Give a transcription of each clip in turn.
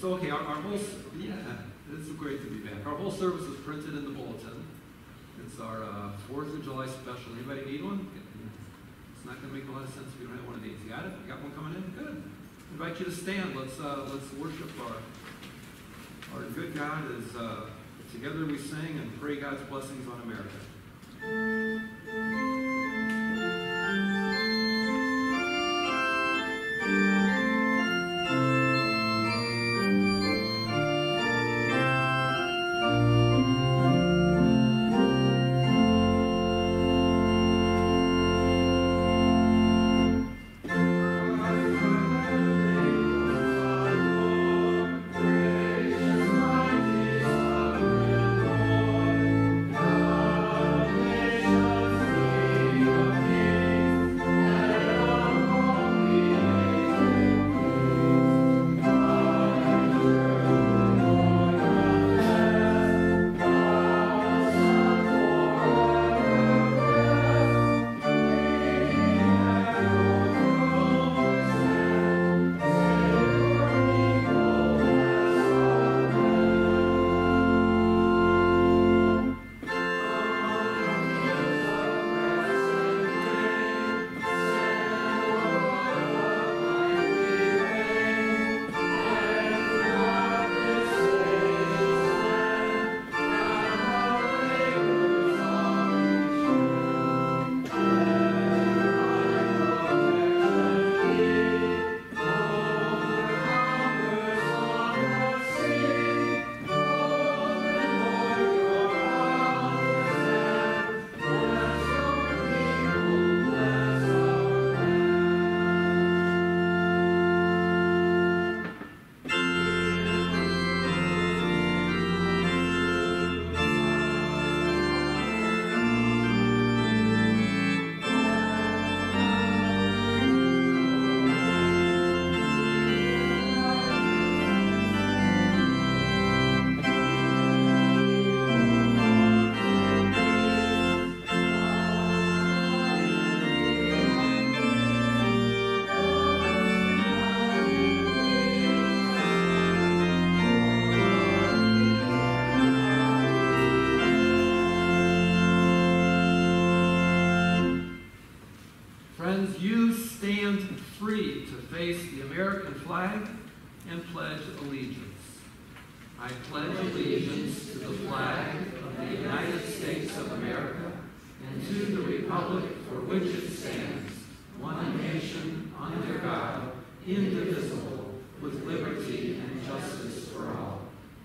So, okay, our, our whole, yeah, it's great to be back. Our whole service is printed in the bulletin. It's our uh, Fourth of July special. Anybody need one? It's not gonna make a lot of sense if you don't have one of these. You got it? You got one coming in? Good. Invite you to stand. Let's, uh, let's worship our, our good God as, uh, together we sing and pray God's blessings on America.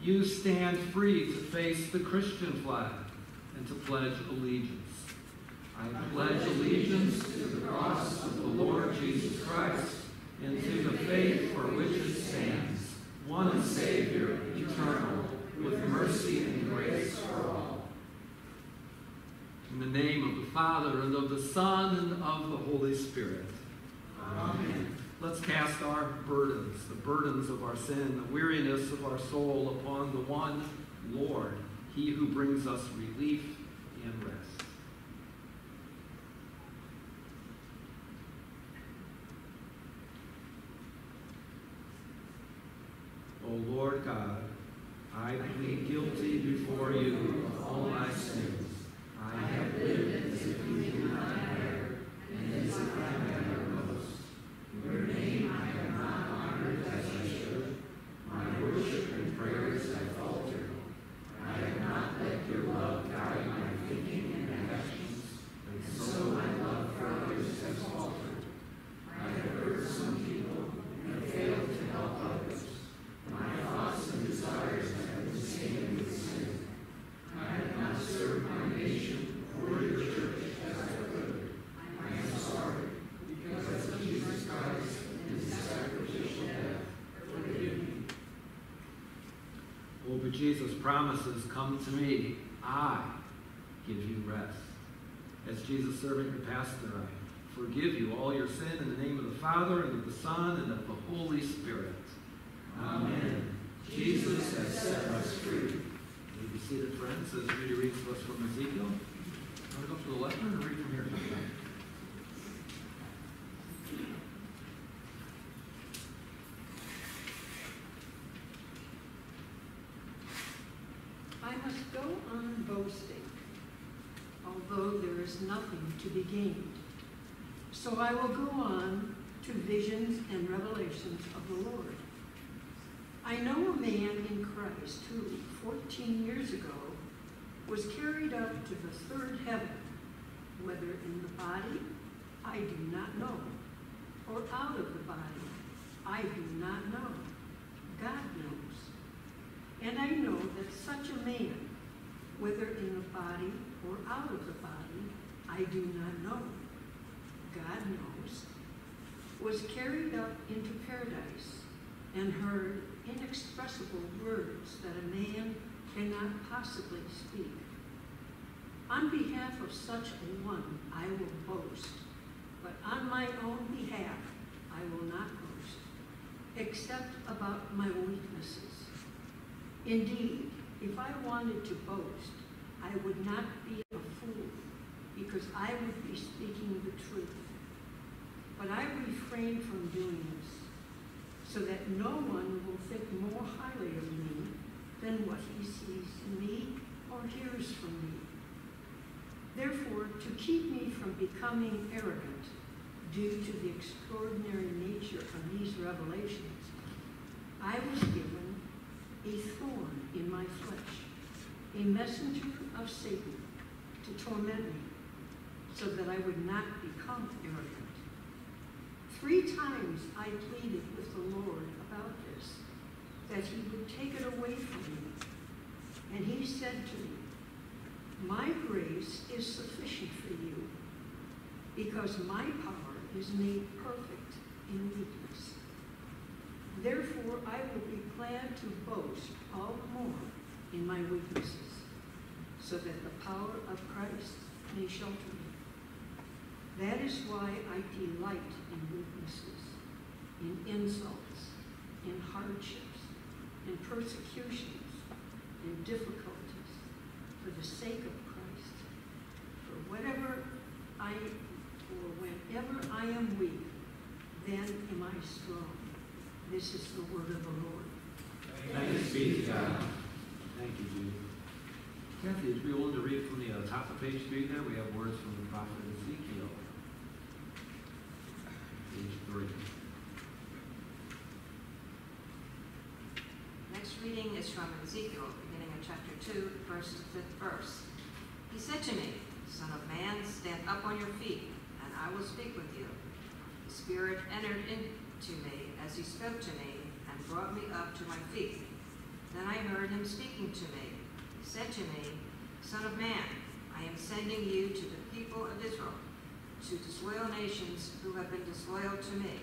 You stand free to face the Christian flag and to pledge allegiance. I pledge allegiance to the cross of the Lord Jesus Christ and to the faith for which it stands, one Savior, eternal, with mercy and grace for all. In the name of the Father, and of the Son, and of the Holy Spirit. Amen. Let's cast our burdens, the burdens of our sin, the weariness of our soul upon the one Lord, he who brings us relief and rest. O Lord God, I plead guilty before you of all my sins. I have lived as if you did not matter, and as if I never was. Your name I have not honored as I should. My worship and prayers have faltered. I have not let your love guide my thinking and actions, and so my love for others has faltered. I have hurt some people and failed to help others. My thoughts and desires have been stained with sin. I have not served my nation or your church as I could. I am sorry, because of Jesus Christ and his sacrificial death. Forgive me. Oh, but Jesus promises, Come to me, I give you rest. As Jesus' servant and pastor, I forgive you all your sin in the name of the Father, and of the Son, and of the Holy Spirit. Amen. Jesus has set us free. You be seated, friends, as Judy reads to us from Ezekiel. Want to go to the left or read from here? go on boasting, although there is nothing to be gained. So I will go on to visions and revelations of the Lord. I know a man in Christ who, 14 years ago, was carried up to the third heaven, whether in the body, I do not know, or out of the body, I do not know. God knows. And I know that such a man, whether in the body or out of the body, I do not know. God knows, was carried up into paradise and heard inexpressible words that a man cannot possibly speak. On behalf of such a one, I will boast, but on my own behalf, I will not boast, except about my weaknesses. Indeed, if I wanted to boast, I would not be because I would be speaking the truth. But I refrain from doing this, so that no one will think more highly of me than what he sees in me or hears from me. Therefore, to keep me from becoming arrogant due to the extraordinary nature of these revelations, I was given a thorn in my flesh, a messenger of Satan to torment me, so that I would not become arrogant. Three times I pleaded with the Lord about this, that he would take it away from me. And he said to me, My grace is sufficient for you, because my power is made perfect in weakness. Therefore, I will be glad to boast all the more in my weaknesses, so that the power of Christ may shelter. That is why I delight in weaknesses, in insults, in hardships, in persecutions, in difficulties, for the sake of Christ. For whatever I, or whenever I am weak, then am I strong. This is the word of the Lord. Thanks be to God. Thank you, Judy. Kathy, if you're willing to read from the top of page three there, we have words from the prophet Ezekiel. Page three. Next reading is from Ezekiel, beginning of chapter 2, verse to fifth verse. He said to me, Son of man, stand up on your feet, and I will speak with you. The Spirit entered into me as he spoke to me, and brought me up to my feet. Then I heard him speaking to me. He said to me, Son of man, I am sending you to the people of Israel, to disloyal nations who have been disloyal to me.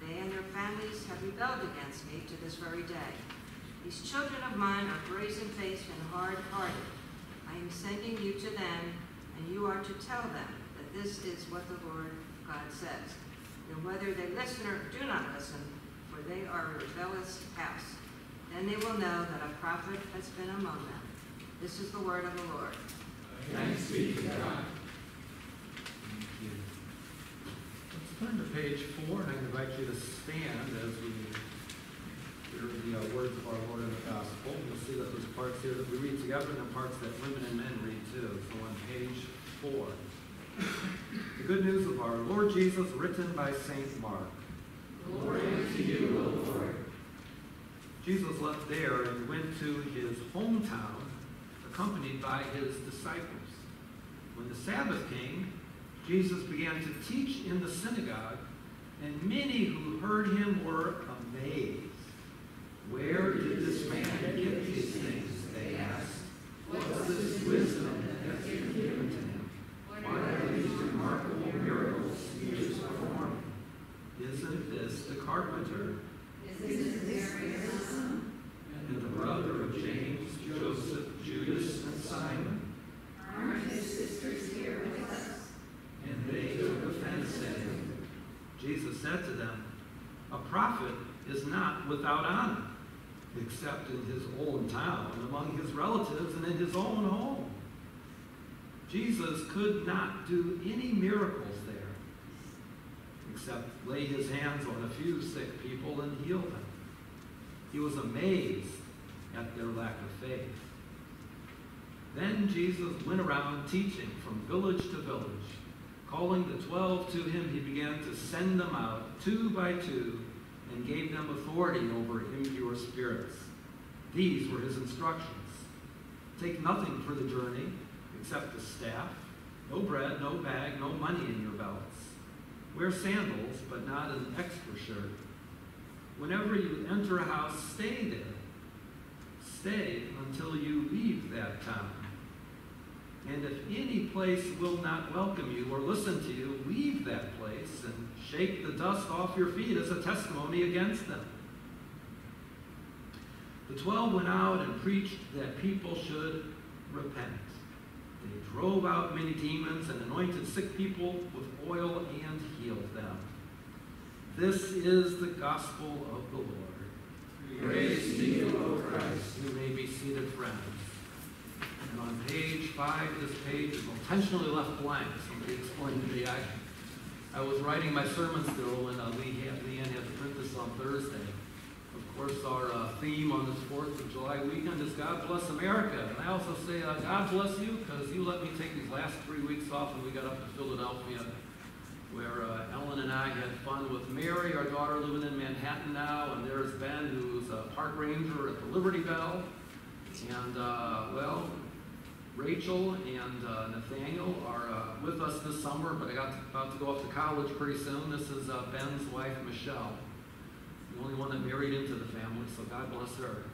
They and their families have rebelled against me to this very day. These children of mine are brazen-faced and hard-hearted. I am sending you to them, and you are to tell them that this is what the Lord God says. And whether they listen or do not listen, for they are a rebellious house, then they will know that a prophet has been among them. This is the word of the Lord. Thanks be to God. Thank you. Let's turn to page four, and I invite you to stand as we hear the uh, words of our Lord in the Gospel. You'll see that there's parts here that we read together and the parts that women and men read too. So on page four, the good news of our Lord Jesus written by Saint Mark. Glory to you, O Lord. Jesus left there and went to his hometown, accompanied by his disciples. When the Sabbath came, Jesus began to teach in the synagogue, and many who heard him were amazed. Where did this man get these things? They asked. What's this wisdom that has been given to him? Why are these remarkable miracles he is performing? Isn't this the carpenter? and the brother of James, Joseph, Judas, and Simon. Aren't his sisters here with us? And they took offense at him. Jesus said to them, A prophet is not without honor, except in his own town, and among his relatives, and in his own home. Jesus could not do any miracles there, except lay his hands on a few sick people and heal them. He was amazed at their lack of faith. Then Jesus went around teaching from village to village. Calling the twelve to him, he began to send them out two by two and gave them authority over impure spirits. These were his instructions. Take nothing for the journey except a staff, no bread, no bag, no money in your belts. Wear sandals, but not an extra shirt. Whenever you enter a house, stay there. Stay until you leave that town. And if any place will not welcome you or listen to you, leave that place and shake the dust off your feet as a testimony against them. The twelve went out and preached that people should repent. They drove out many demons and anointed sick people with oil and healed them. This is the gospel of the Lord. Praise to you, O Christ. You may be seated, friends. And on page five, this page is intentionally left blank. So Somebody explained to me. I, I was writing my sermon still when uh, Lee had, Leanne had to print this on Thursday. Of course, our uh, theme on this 4th of July weekend is God bless America. And I also say, uh, God bless you, because you let me take these last three weeks off when we got up to Philadelphia, where uh, Ellen and I had fun with Mary, our daughter living in Manhattan now, and there's Ben, who's a park ranger at the Liberty Bell. And, uh, well, Rachel and uh, Nathaniel are uh, with us this summer, but I got to, about to go off to college pretty soon. This is uh, Ben's wife, Michelle, the only one that married into the family, so God bless her.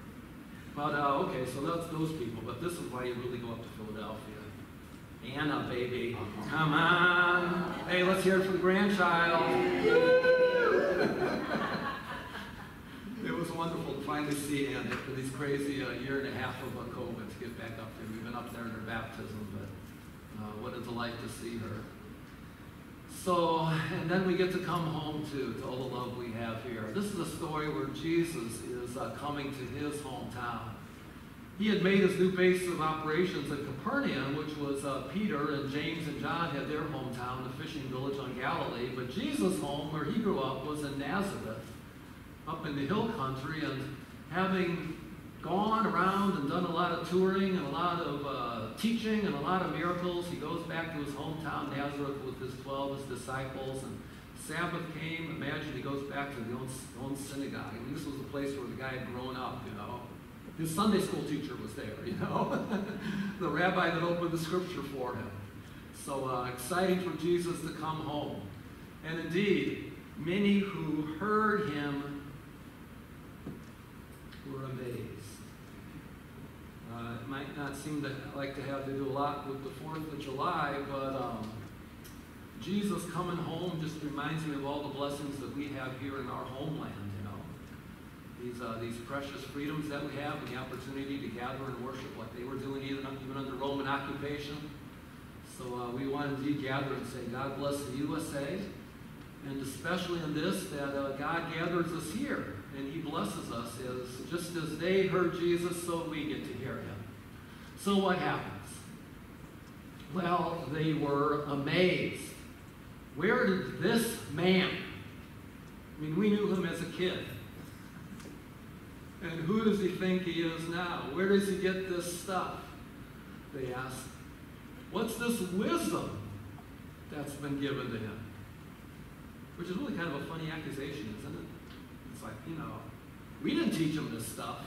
But uh, okay, so that's those people. But this is why you really go up to Philadelphia. Anna, baby, come on! Hey, let's hear it for the grandchild. It was wonderful to finally see Anna after these crazy uh, year and a half of get up there in her baptism, but uh, what a delight to see her. So, and then we get to come home to, to all the love we have here. This is a story where Jesus is uh, coming to his hometown. He had made his new base of operations at Capernaum, which was uh, Peter and James and John had their hometown, the fishing village on Galilee. But Jesus' home, where he grew up, was in Nazareth up in the hill country and having gone around and done a lot of touring and a lot of uh, teaching and a lot of miracles, he goes back to his hometown, Nazareth, with his 12, his disciples. And Sabbath came, imagine he goes back to the own, own synagogue. I mean, this was the place where the guy had grown up, you know. His Sunday school teacher was there, you know. the rabbi that opened the scripture for him. So uh, exciting for Jesus to come home. And indeed, many who heard him were amazed. Uh, it might not seem to like to have to do a lot with the 4th of July, but um, Jesus coming home just reminds me of all the blessings that we have here in our homeland, you know. These, uh, these precious freedoms that we have and the opportunity to gather and worship like they were doing even, even under Roman occupation. So uh, we want to indeed gather and say, God bless the USA, and especially in this, that uh, God gathers us here and he blesses us as just as they heard Jesus, so we get to hear him. So what happens? Well, they were amazed. Where did this man, I mean, we knew him as a kid. And who does he think he is now? Where does he get this stuff? They asked. What's this wisdom that's been given to him? Which is really kind of a funny accusation, isn't it? It's like, you know, we didn't teach him this stuff.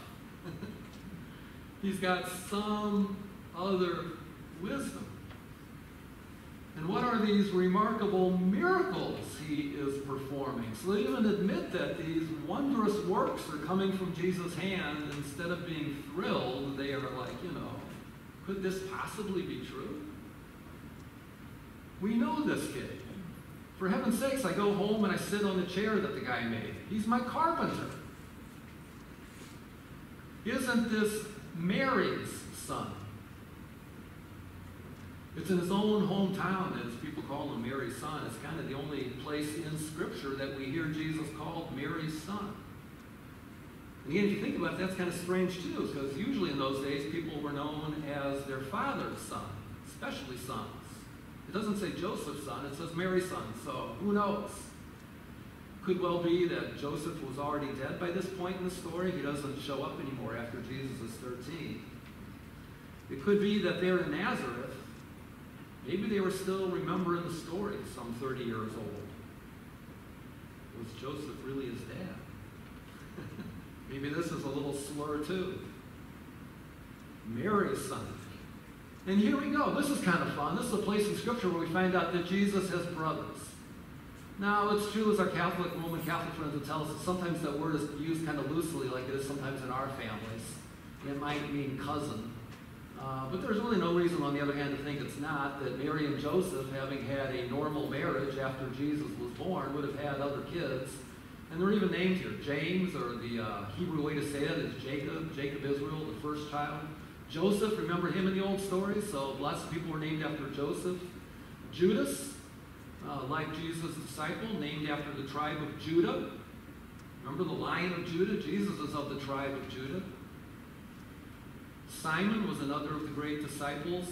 He's got some other wisdom. And what are these remarkable miracles he is performing? So they even admit that these wondrous works are coming from Jesus' hand. Instead of being thrilled, they are like, you know, could this possibly be true? We know this kid. For heaven's sakes, I go home and I sit on the chair that the guy made. He's my carpenter. Isn't this Mary's son? It's in his own hometown, as people call him Mary's son. It's kind of the only place in Scripture that we hear Jesus called Mary's son. And again, if you think about it, that's kind of strange too, because usually in those days people were known as their father's son, especially sons. It doesn't say Joseph's son, it says Mary's son, so who knows? Could well be that Joseph was already dead by this point in the story. He doesn't show up anymore after Jesus is 13. It could be that they're in Nazareth. Maybe they were still remembering the story some 30 years old. Was Joseph really his dad? Maybe this is a little slur too. Mary's son. And here we go. This is kind of fun. This is a place in Scripture where we find out that Jesus has brothers. Now, it's true as our Catholic, Roman Catholic friends will tell us that sometimes that word is used kind of loosely, like it is sometimes in our families. It might mean cousin. Uh, but there's really no reason, on the other hand, to think it's not, that Mary and Joseph, having had a normal marriage after Jesus was born, would have had other kids. And they're even named here. James, or the uh, Hebrew way to say it is Jacob, Jacob Israel, the first child. Joseph, remember him in the old story? So lots of people were named after Joseph. Judas, uh, like Jesus' disciple, named after the tribe of Judah. Remember the lion of Judah? Jesus is of the tribe of Judah. Simon was another of the great disciples,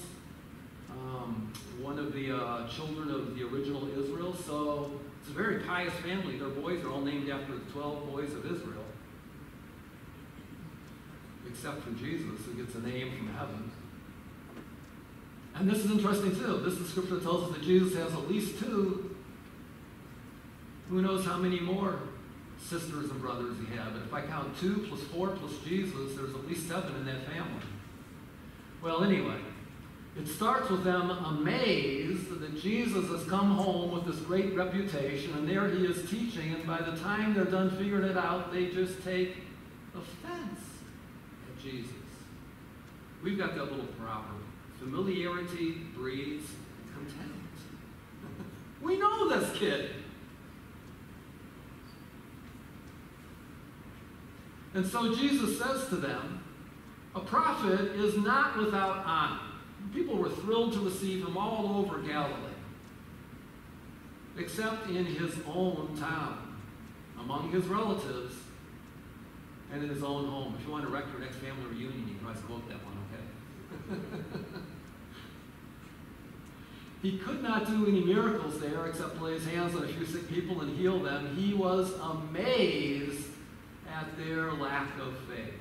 um, one of the uh, children of the original Israel. So it's a very pious family. Their boys are all named after the 12 boys of Israel, except for Jesus, who gets a name from heaven. And this is interesting too. This is scripture that tells us that Jesus has at least two. Who knows how many more sisters and brothers he had? But if I count two plus four plus Jesus, there's at least seven in that family. Well, anyway, it starts with them amazed that Jesus has come home with this great reputation, and there he is teaching, and by the time they're done figuring it out, they just take offense at Jesus. We've got that little proverb familiarity breeds contempt. we know this kid. And so Jesus says to them, a prophet is not without honor. People were thrilled to receive him all over Galilee, except in his own town, among his relatives, and in his own home. If you want to wreck your next family reunion, you can always quote that one, okay? he could not do any miracles there except lay his hands on a few sick people and heal them. He was amazed at their lack of faith.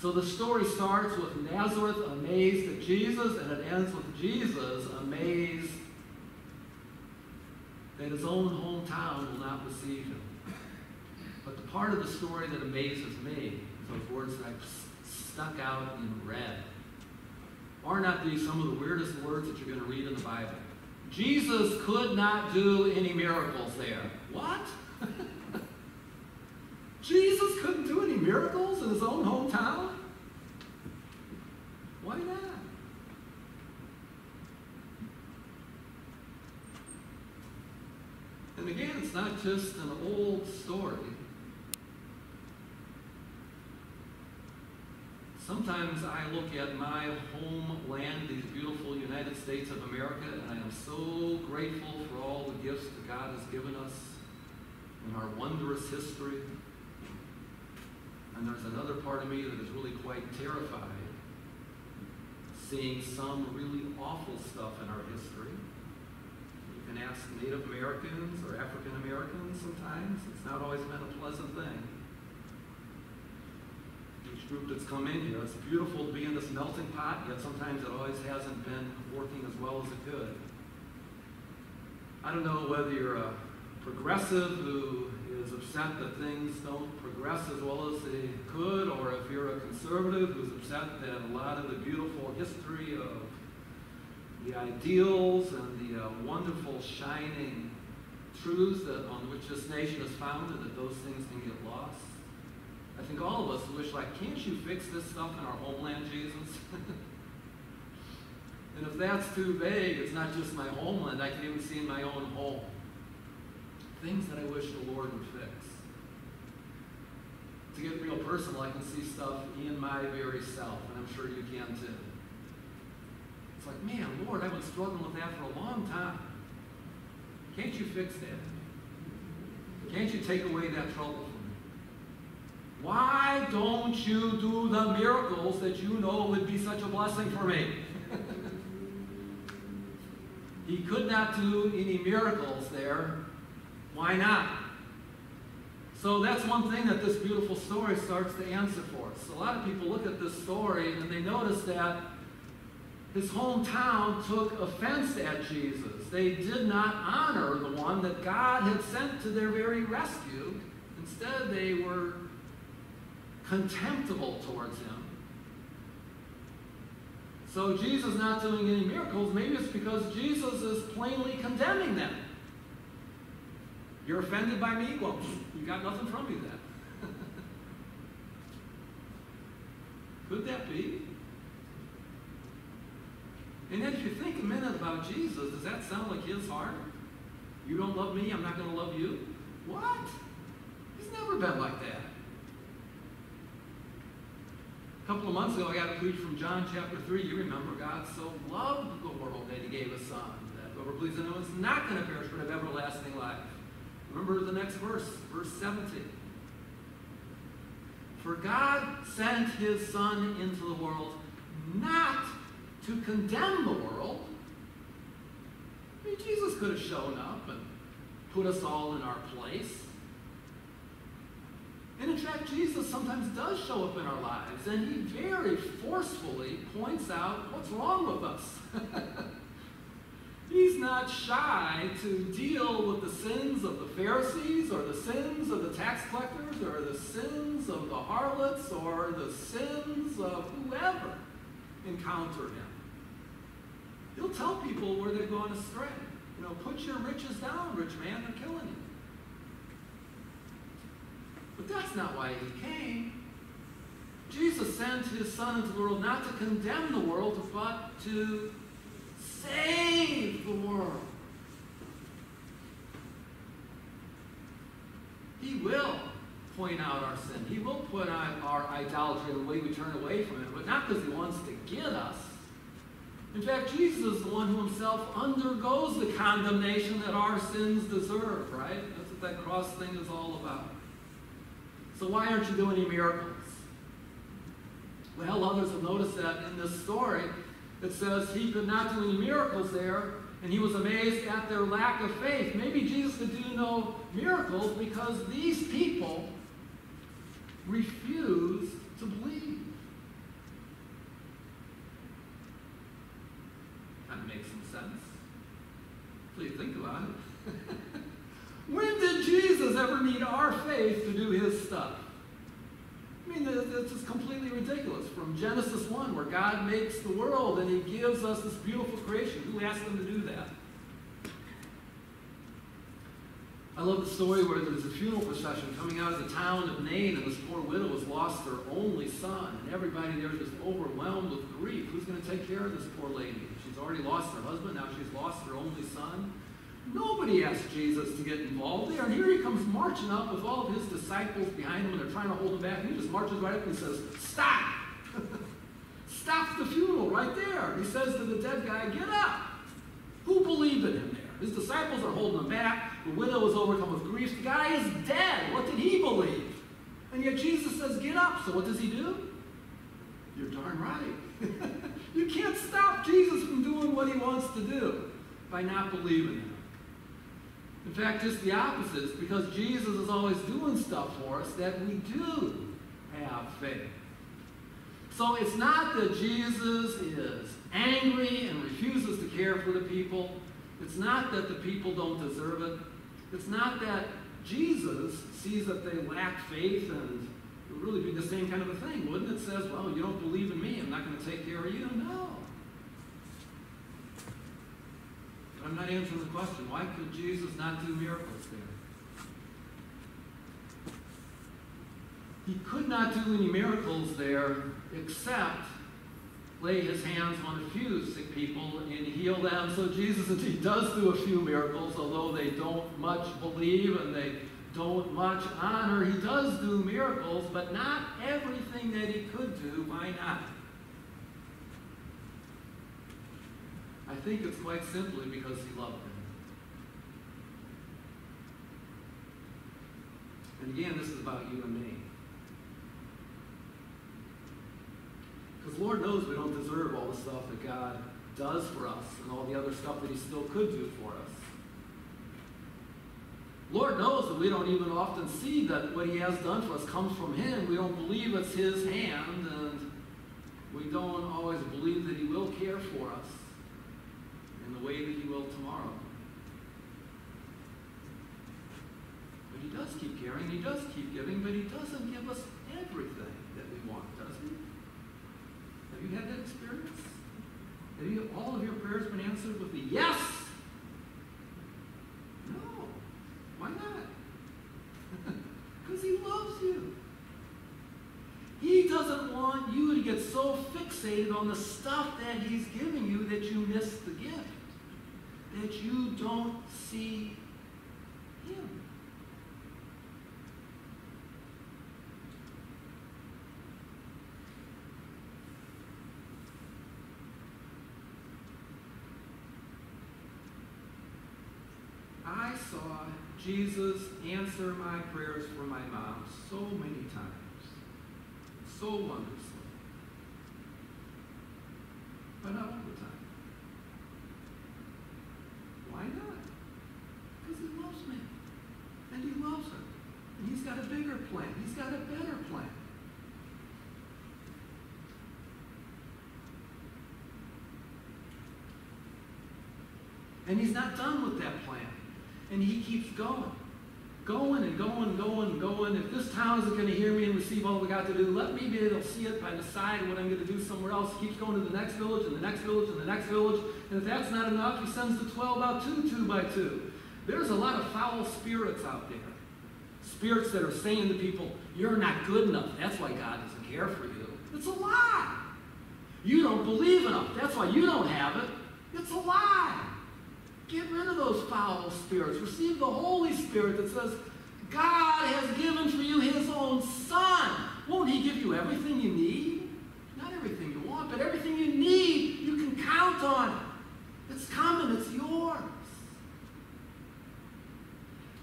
So the story starts with Nazareth amazed at Jesus, and it ends with Jesus amazed that his own hometown will not receive him. But the part of the story that amazes me those words that I've stuck out in red. Are not these some of the weirdest words that you're going to read in the Bible? Jesus could not do any miracles there. What? Jesus couldn't do any miracles in his own hometown? Why not? And again, it's not just an old story. Sometimes I look at my homeland, these beautiful United States of America, and I am so grateful for all the gifts that God has given us in our wondrous history. And there's another part of me that is really quite terrified seeing some really awful stuff in our history. You can ask Native Americans or African Americans sometimes. It's not always been a pleasant thing. Group that's come in here, it's beautiful to be in this melting pot, yet sometimes it always hasn't been working as well as it could. I don't know whether you're a progressive who is upset that things don't progress as well as they could, or if you're a conservative who's upset that a lot of the beautiful history of the ideals and the uh, wonderful shining truths that on which this nation is founded, that those things can get lost. I think all of us wish, like, can't you fix this stuff in our homeland, Jesus? and if that's too vague, it's not just my homeland, I can even see in my own home things that I wish the Lord would fix. To get real personal, I can see stuff in my very self, and I'm sure you can too. It's like, man, Lord, I've been struggling with that for a long time. Can't you fix that? Can't you take away that trouble? Why don't you do the miracles that you know would be such a blessing for me? he could not do any miracles there why not? So that's one thing that this beautiful story starts to answer for us. A lot of people look at this story and they notice that his hometown took offense at Jesus. They did not honor the one that God had sent to their very rescue. Instead, they were contemptible towards him. So Jesus not doing any miracles, maybe it's because Jesus is plainly condemning them. You're offended by me? Well, you got nothing from me then. Could that be? And then if you think a minute about Jesus, does that sound like his heart? You don't love me, I'm not going to love you? What? He's never been like that. A couple of months ago, I got a preach from John chapter 3. You remember, God so loved the world that he gave a son, that whoever believes in him is not going to perish but have everlasting life. Remember the next verse, verse 17. For God sent his son into the world not to condemn the world. I mean, Jesus could have shown up and put us all in our place. And in fact, Jesus sometimes does show up in our lives, and he very forcefully points out what's wrong with us. He's not shy to deal with the sins of the Pharisees or the sins of the tax collectors or the sins of the harlots or the sins of whoever encounter him. He'll tell people where they've gone astray. You know, put your riches down, rich man, they're killing you. But that's not why he came. Jesus sent his son into the world not to condemn the world, but to save the world. He will point out our sin. He will point out our idolatry and the way we turn away from it, but not because he wants to get us. In fact, Jesus is the one who himself undergoes the condemnation that our sins deserve, right? That's what that cross thing is all about. So why aren't you doing any miracles? Well, others have noticed that in this story, it says he could not do any miracles there, and he was amazed at their lack of faith. Maybe Jesus could do no miracles because these people refused to believe. That makes some sense. Please think about it. when did Jesus ever need our faith to stuff? I mean, this is completely ridiculous. From Genesis 1, where God makes the world and he gives us this beautiful creation. Who asked him to do that? I love the story where there's a funeral procession coming out of the town of Nain, and this poor widow has lost her only son, and everybody there is just overwhelmed with grief. Who's going to take care of this poor lady? She's already lost her husband, now she's lost her only son. Nobody asked Jesus to get involved there. And here he comes marching up with all of his disciples behind him, and they're trying to hold him back. He just marches right up and says, Stop! Stop the funeral right there. He says to the dead guy, Get up! Who believed in him there? His disciples are holding him back. The widow is overcome with grief. The guy is dead. What did he believe? And yet Jesus says, Get up. So what does he do? You're darn right. you can't stop Jesus from doing what he wants to do by not believing him. In fact, just the opposite. It's because Jesus is always doing stuff for us that we do have faith. So it's not that Jesus is angry and refuses to care for the people. It's not that the people don't deserve it. It's not that Jesus sees that they lack faith and it would really be the same kind of a thing, wouldn't it? Says, well, you don't believe in me, I'm not going to take care of you. No. Answering the question. Why could Jesus not do miracles there? He could not do any miracles there except lay his hands on a few sick people and heal them. So Jesus indeed does do a few miracles, although they don't much believe and they don't much honor. He does do miracles, but not everything that he could do. Why not? I think it's quite simply because he loved them. And again, this is about you and me. Because Lord knows we don't deserve all the stuff that God does for us and all the other stuff that he still could do for us. Lord knows that we don't even often see that what he has done for us comes from him. We don't believe it's his hand, and We don't always believe that He will care for us the way that He will tomorrow. But He does keep caring, He does keep giving, but He doesn't give us everything that we want, does He? Have you had that experience? Have you, all of your prayers been answered with a yes? No. Why not? Because He loves you. He doesn't want you to get so fixated on the stuff that He's giving you that you miss the gift, that you don't see Him. I saw Jesus answer my prayers for my mom so many times, so wondrously, but not all the time. Why not? Because he loves me, and he loves her, and he's got a bigger plan. He's got a better plan. And he's not done with that plan. And he keeps going. Going and going going going. If this town isn't going to hear me and receive all we got to do, let me be able to see it by the side of what I'm going to do somewhere else. He keeps going to the next village and the next village and the next village. And if that's not enough, he sends the 12 out two, two by two. There's a lot of foul spirits out there. Spirits that are saying to people, you're not good enough. That's why God doesn't care for you. It's a lie. You don't believe enough. That's why you don't have it. It's a lie. Get rid of those foul spirits. Receive the Holy Spirit that says, God has given for you his own Son. Won't he give you everything you need? Not everything you want, but everything you need, you can count on it. It's coming, it's yours.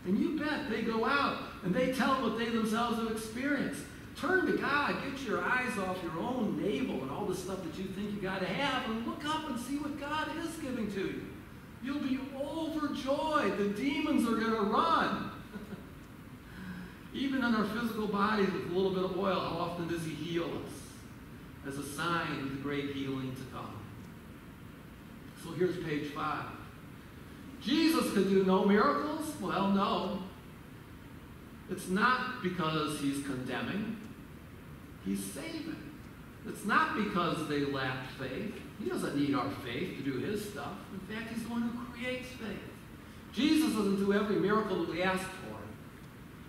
And you bet they go out and they tell what they themselves have experienced. Turn to God. Get your eyes off your own navel and all the stuff that you think you got to have and look up and see what God is giving to you. You'll be overjoyed. The demons are going to run. Even in our physical bodies with a little bit of oil, how often does He heal us? As a sign of the great healing to come. So here's page five. Jesus could do no miracles? Well, no. It's not because He's condemning, He's saving. It's not because they lacked faith. He doesn't need our faith to do his stuff. In fact, he's the one who creates faith. Jesus doesn't do every miracle that we ask for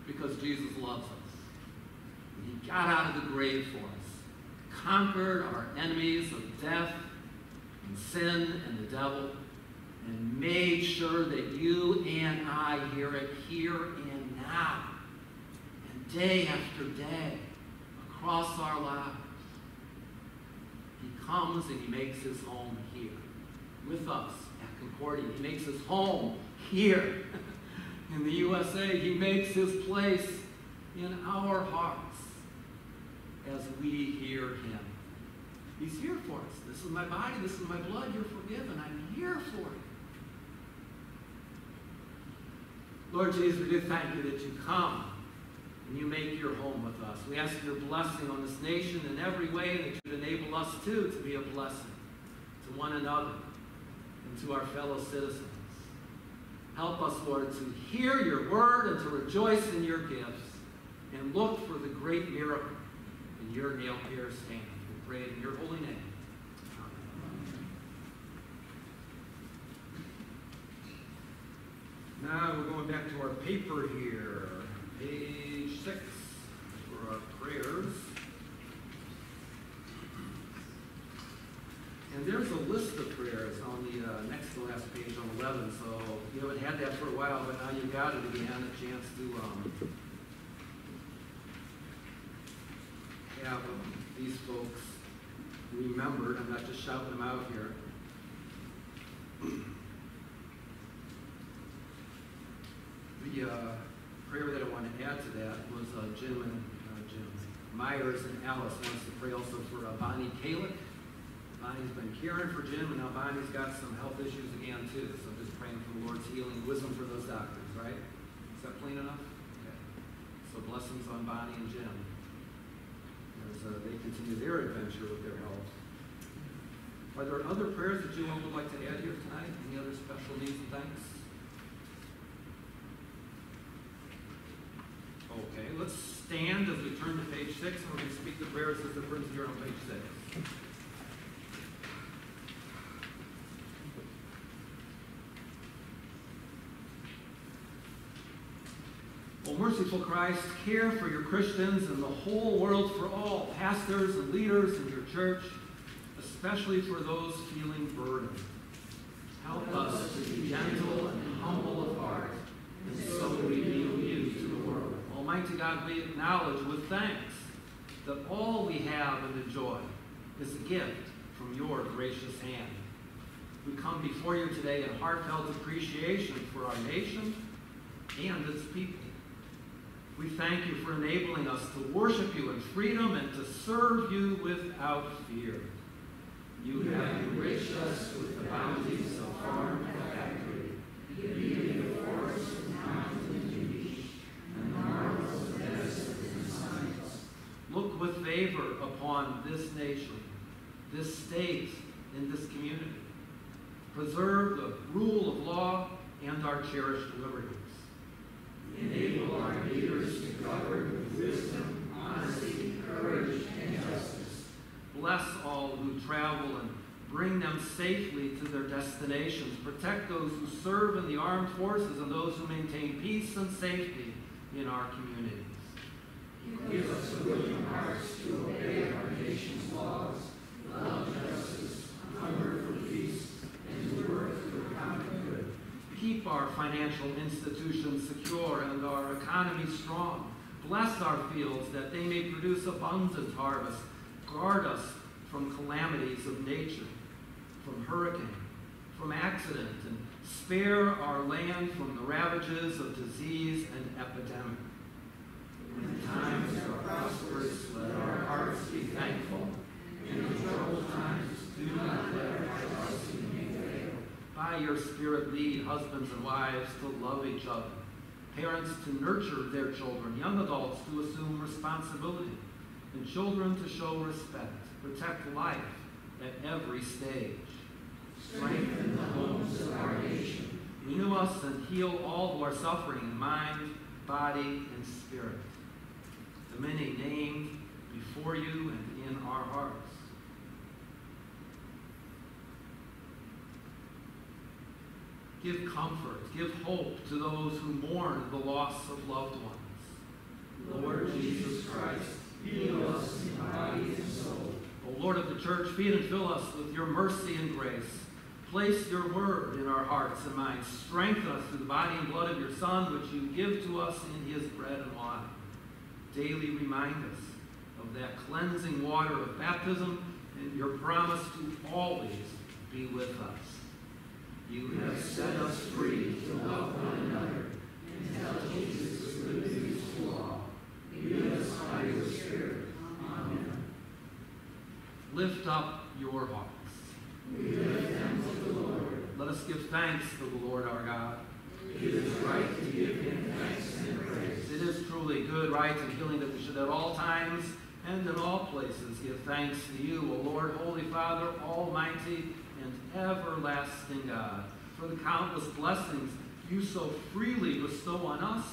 because Jesus loves us. And he got out of the grave for us, conquered our enemies of death and sin and the devil, and made sure that you and I hear it here and now, and day after day, across our lives. Comes and he makes his home here with us at Concordia. He makes his home here in the USA. He makes his place in our hearts as we hear him. He's here for us. This is my body, this is my blood. You're forgiven. I'm here for you. Lord Jesus, we do thank you that you come and you make your home with us. We ask your blessing on this nation in every way that you enable us too to be a blessing to one another and to our fellow citizens. Help us, Lord, to hear your word and to rejoice in your gifts and look for the great miracle in your nail-pierced hand. We pray in your holy name. Now we're going back to our paper here, page six for our prayers. And there's a list of prayers on the uh, next to last page on 11, so you haven't had that for a while, but now you've got it again, a chance to um, have um, these folks remembered. I'm not just shouting them out here. The uh, prayer that I want to add to that was uh, Jim and uh, Jim Myers and Alice wants to pray also for uh, Bonnie Kalick. Bonnie's been caring for Jim, and now Bonnie's got some health issues again too. So I'm just praying for the Lord's healing, wisdom for those doctors. Right? Is that plain enough? Okay. So blessings on Bonnie and Jim. as uh, they continue their adventure with their health. Are there other prayers that you all would like to add here tonight? Any other special needs and thanks? Okay, let's stand as we turn to page six, and we're going to speak the prayers as they're printed here on page six. O merciful Christ, care for your Christians and the whole world, for all pastors and leaders in your church, especially for those feeling burdened. Help us to be gentle and humble of heart, and so reveal you the. Almighty God, we acknowledge with thanks that all we have and enjoy is a gift from your gracious hand. We come before you today in heartfelt appreciation for our nation and its people. We thank you for enabling us to worship you in freedom and to serve you without fear. You have enriched us with the bounties of farm and factory, beauty of forest and mountain and beach, and the marvels of medicine and science. Look with upon this nation, this state, and this community. Preserve the rule of law and our cherished liberties. Enable our leaders to govern with wisdom, honesty, courage, and justice. Bless all who travel and bring them safely to their destinations. Protect those who serve in the armed forces and those who maintain peace and safety in our communities. Give us to obey our nation's laws, justice, for peace, and for. Keep our financial institutions secure and our economy strong. Bless our fields that they may produce abundant harvest. Guard us from calamities of nature, from hurricane, from accident, and spare our land from the ravages of disease and epidemic. When times are prosperous, let our hearts be thankful. In troubled times, do not let our trusting fail. By your Spirit, lead husbands and wives to love each other, parents to nurture their children, young adults to assume responsibility, and children to show respect. Protect life at every stage. Strengthen the homes of our nation. Renew us and heal all who are suffering in mind, body, and spirit. The many named before you and in our hearts. Give comfort, give hope to those who mourn the loss of loved ones. Lord Jesus Christ, heal us in body and soul. O Lord of the church, feed and fill us with your mercy and grace. Place your word in our hearts and minds. Strengthen us through the body and blood of your Son, which you give to us in his bread and wine. Daily remind us of that cleansing water of baptism and your promise to always be with us. You have set us free to love one another and tell Jesus' good news to all. Lead us by your Spirit. Amen. Lift up your hearts. We lift them to the Lord. Let us give thanks to the Lord our God. It is right to give him thanks and praise. Is truly good, right, and healing that we should at all times and in all places give thanks to you, O Lord, Holy Father, Almighty and everlasting God, for the countless blessings you so freely bestow on us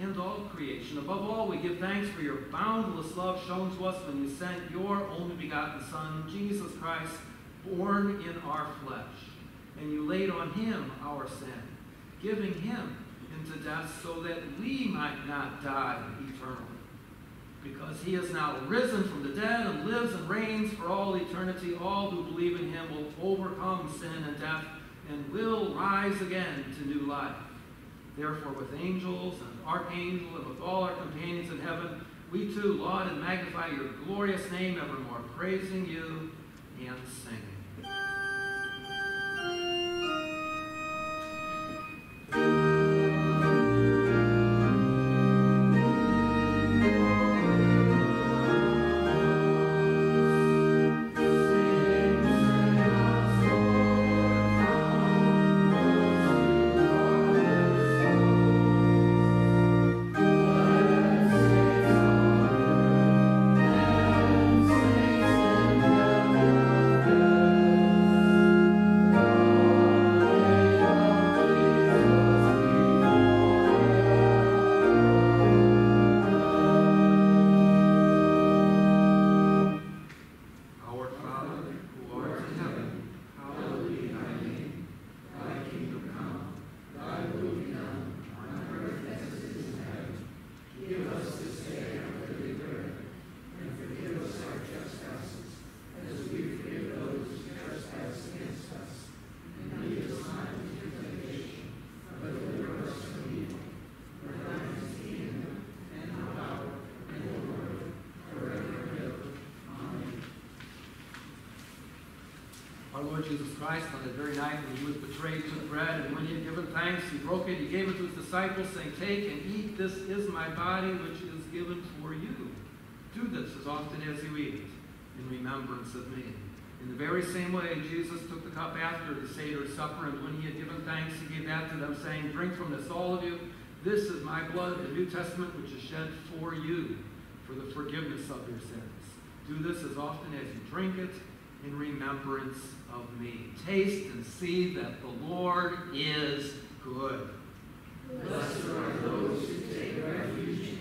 and all creation. Above all, we give thanks for your boundless love shown to us when you sent your only begotten Son, Jesus Christ, born in our flesh. And you laid on him our sin, giving him into death so that we might not die eternally. Because he is now risen from the dead and lives and reigns for all eternity, all who believe in him will overcome sin and death and will rise again to new life. Therefore, with angels and archangels and with all our companions in heaven, we too laud and magnify your glorious name evermore, praising you and singing. Lord Jesus Christ, on that very night when he was betrayed, took bread, and when he had given thanks, he broke it, he gave it to his disciples, saying, Take and eat, this is my body, which is given for you. Do this as often as you eat in remembrance of me. In the very same way, Jesus took the cup after the Seder supper, and when he had given thanks, he gave that to them, saying, Drink from this, all of you. This is my blood, the New Testament, which is shed for you, for the forgiveness of your sins. Do this as often as you drink it in remembrance of me. Taste and see that the Lord is good. Blessed are those who take refuge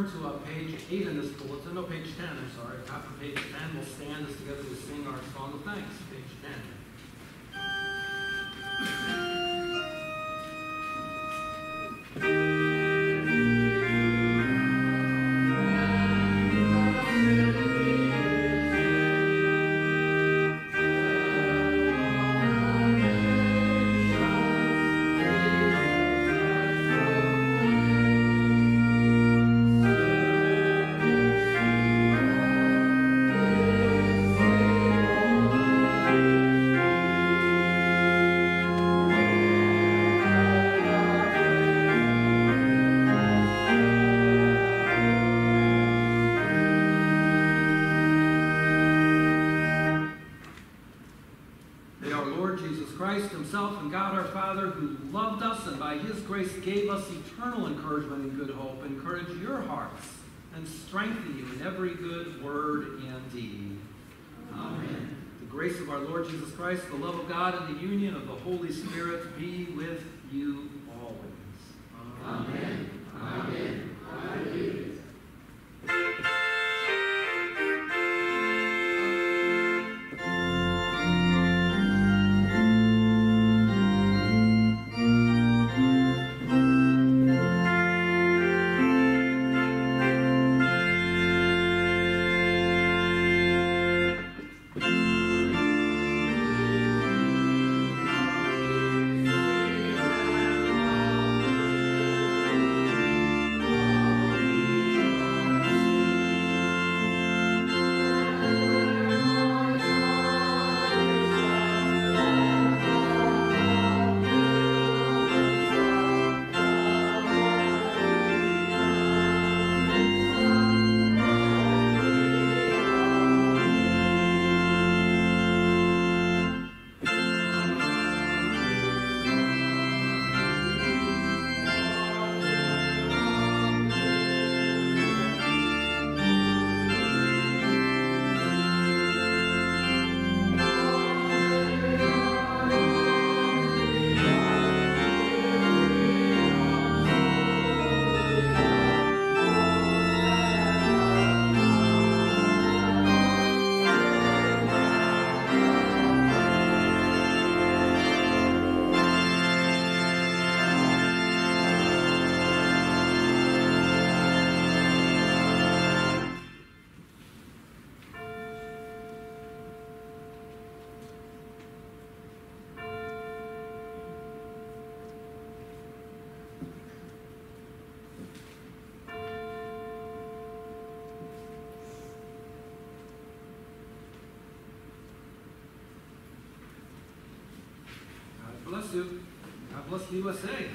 turn to uh, page 8 in this bulletin. No, page 10, I'm sorry. Top of page 10, we'll stand as together to sing our song of thanks. Page 10. Himself and God our Father, who loved us and by his grace gave us eternal encouragement and good hope, encourage your hearts and strengthen you in every good word and deed. Amen. The grace of our Lord Jesus Christ, the love of God, and the union of the Holy Spirit be with you always. Amen. Amen. Hallelujah. God you. God bless the USA.